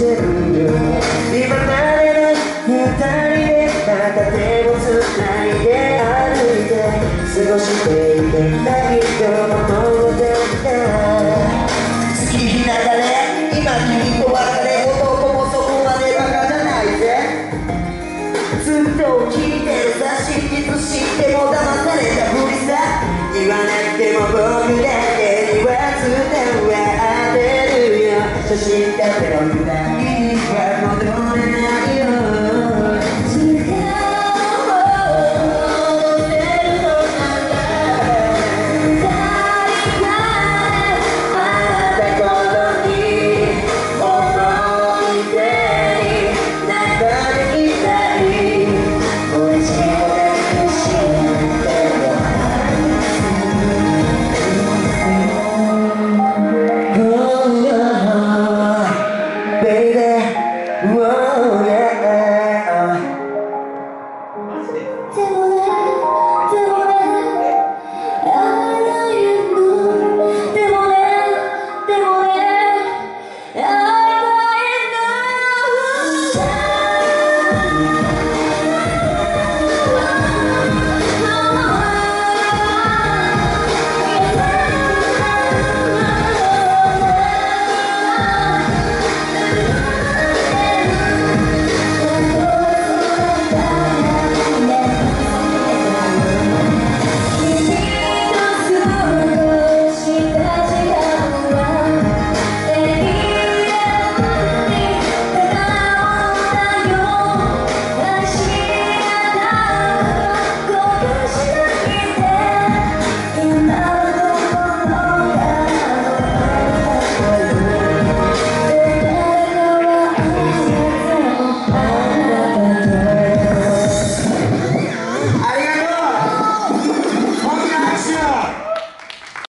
今までの二人でま手を繋いで歩いて過ごしていて何かもってた月日流ら今君と別れ男もそこまでわからないぜずっと聞いてるさ真実しても騙されたふりさ言わなくても僕だけは伝わってるよ to